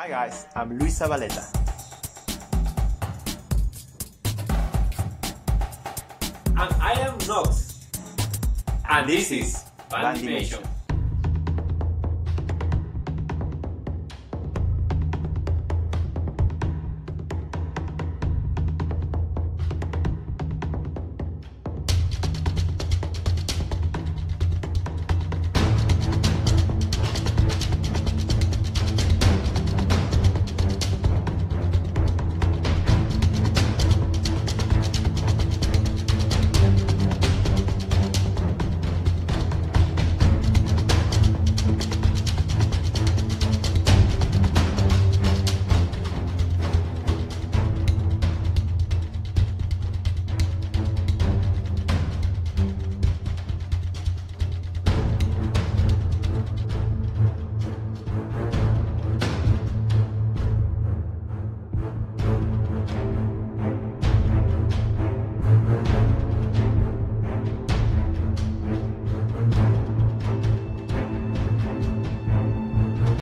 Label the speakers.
Speaker 1: Hi guys, I'm Luisa Valletta.
Speaker 2: And I am Nox. And this is Bandimation.